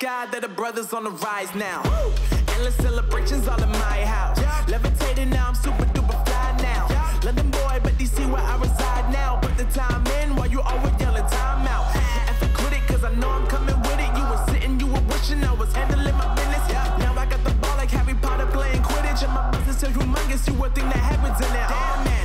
God that a brother's on the rise now. Woo! Endless celebrations all in my house. Yeah. Levitating now, I'm super duper fly now. Yeah. London boy, but DC where I reside now. Put the time in while you always yelling time out. Yeah. If I it, cause I know I'm coming with it. You were sitting, you were wishing I was handling my business. Yeah. Now I got the ball like Harry Potter playing Quidditch. And my business is humongous, you would think that happens in it Damn now.